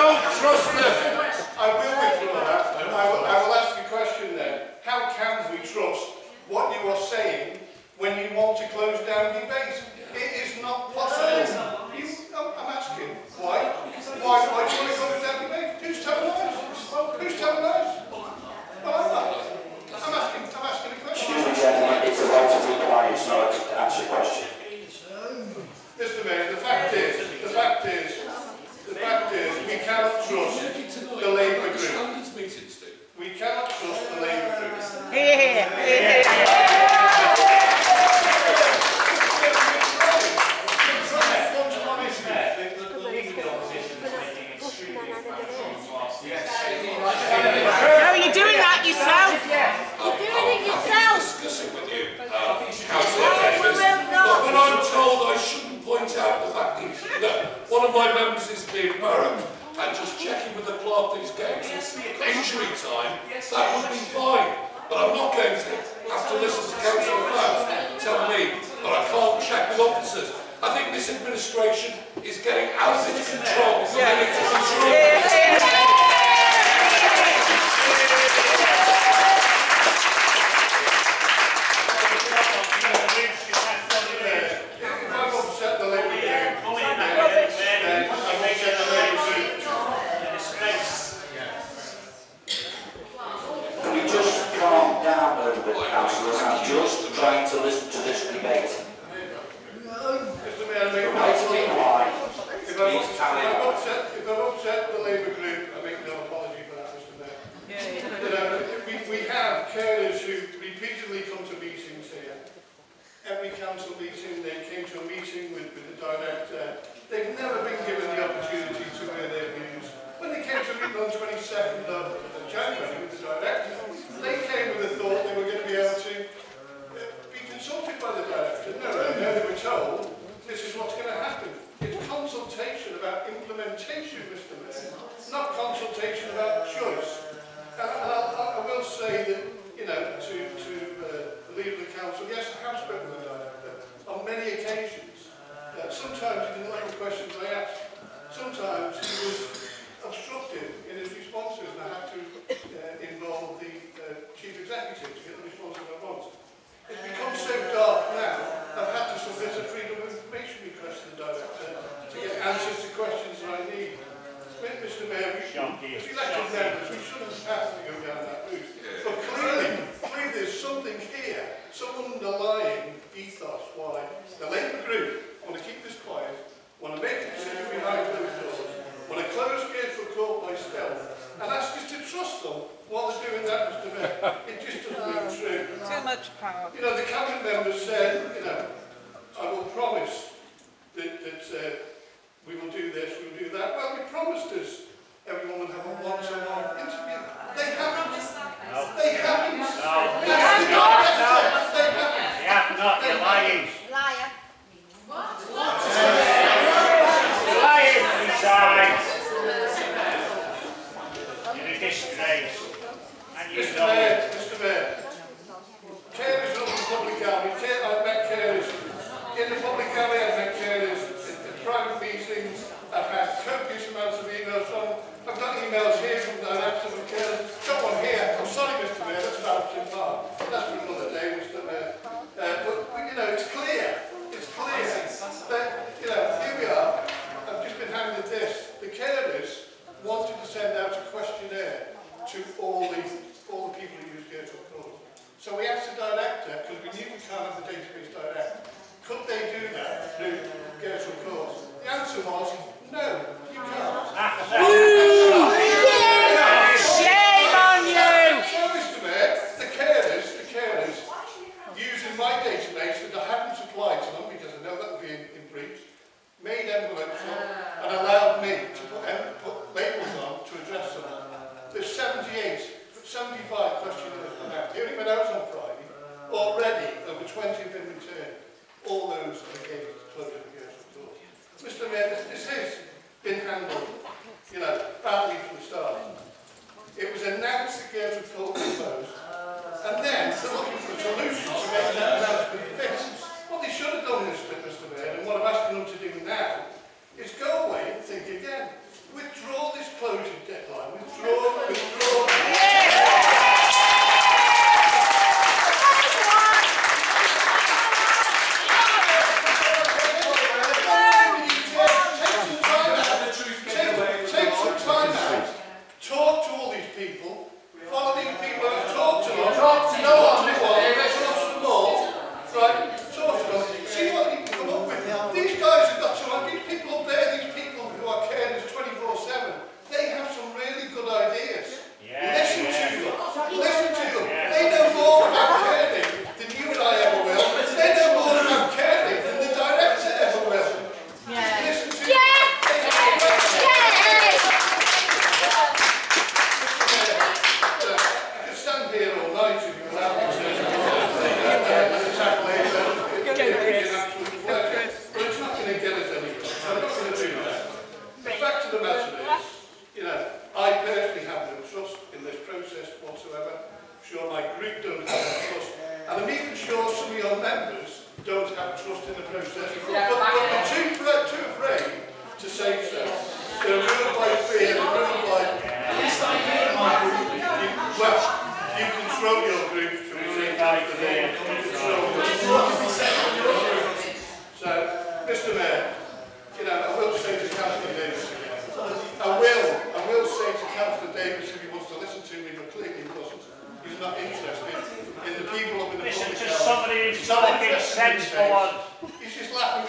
don't trust them. I will withdraw that. I will, I will ask a question then. How can we trust what you are saying when you want to close down debate? It is not possible. You, I'm I'm asking, why? Why, why do you want to close down debate? Who's telling us? Who's telling us? Well, I'm not. I'm asking, I'm asking a question. Excuse me, gentlemen, it's about to be quiet, so I can answer your question. Mr Mayor, the fact is, the fact is, the fact is, we cannot trust the Labour group. Standards meetings do. We cannot trust the Labour group. Here, here, here, here. No, you're doing that yourself. You're doing it yourself. Discussing with you, uh, councillor Davis. But when I'm told I shouldn't point out the fact that one of my members is being boroughed and just checking with the clerk that he's getting some injury time, that would be fine. But I'm not going to have to listen to councillor Faust tell me that I can't check with officers. I think this administration is getting out of its control. It's getting into control. Hear, hear. If I've upset the Labour group, then I've upset the Labour group. Can we just calm down a little bit, councillors? I'm just trying to listen to this debate. Mr Mayor, I make Right to be no quiet. If I've Please carry if I've on. upset, if I've upset the Labour group, I make no apology for that, Mr Mayor. You know, we, we have carers who repeatedly come to meetings here. Every council meeting, they came to a meeting with, with the director. They've never been given the opportunity to air their views. When they came to meet on 22nd of of January with the director, they came with the thought they were going to be able to uh, be consulted by the director. No, no, no, they were told this is what's going to happen. It's consultation about implementation, Mr Mayor, not consultation about choice. And and I, I, I will say that, you know, to, to uh, the leader of the council, yes, I have spoken with the director on many occasions. Uh, sometimes he didn't like the questions I asked. Sometimes he was obstructive in his responses and I had to uh, involve the uh, chief executive to get the responses I wanted. It's become so dark now, I've had to submit a freedom of information request to the director to get answers to questions that I need. Mr Mayor, we should, as elected members, we shouldn't have to go down that route. But clearly, clearly there's something here, some underlying ethos why the Labour group want to keep this quiet, want to make a decision behind closed doors, want to close Girtrell Court by stealth, and ask us to trust them while they're doing that, Mr Mayor. It just doesn't ring true. Too much power. You know, the cabinet members said, you know, I will promise uh, we will do this, we will do that. Well, they promised us everyone would have a one-to-one interview. They haven't. They haven't. That's the director. They haven't. You have not, you're lying. Liar. You're lying inside. You're a disgrace. And you Mr know Mayor, it. Mr Mayor, carers of the public army, care, I've met carers, in the public army I've met carers, in, in private meetings, I've had copious amounts of emails from, I've got emails here from directors of carers, got one here, I'm sorry Mr Mayor, that's Barrington Park, that's for another day, Mr Mayor. Uh, but, but, you know, it's clear, it's clear that, you know, here we are, I've just been handed this, the carers wanted to send out a questionnaire to all the, all the people who use Girtrell Court. So we asked the director, because we knew we can't have the database direct, could they do that through Girtrell Court? The answer was, no, you can't. Shame on you. So, Mr Mayor, the carers, the carers, using my database that I hadn't supplied to them, because I know that would be in, in breach, made envelopes up and allowed me to put, em- put labels on to address them. There's 78, 75 questionnaires gone out. They only went out on Friday. Already, over 20 have been returned. All those are against closure of the Girtrell Court. Mr Mayor, this, this has been handled, you know, badly from the start. It was announced that Girtrell Court was closed, and then they're looking for a solution to make that announcement fixed. What they should have done, Mr. Mr. Mayor, and what I'm asking them to do now, is go away and think again. Withdraw this group don't have trust. And I'm even sure some of your members don't have trust in the process. But they're too, afraid- too afraid to say so. They're ruled by fear, they're ruled by... You- Well, you control your group, so we say, you control your So, Mr Mayor, you know, I will say to Councillor Davis again, I will, I will say to Councillor Davis if he wants to listen to me, but clearly doesn't. Interested in the people up in the Listen to somebody who's talking sense the for debate. once. He's just laughing,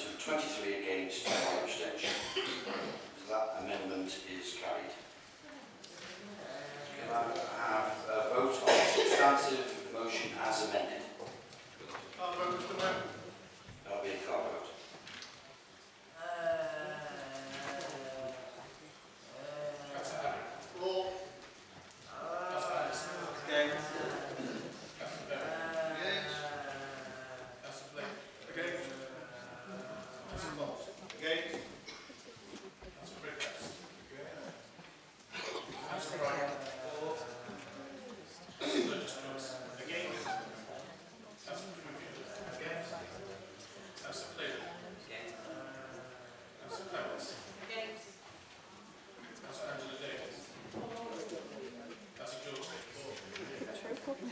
amendment, 23 against, one abstention. So that amendment is carried. Can I have a vote on the substantive motion as amended?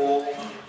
home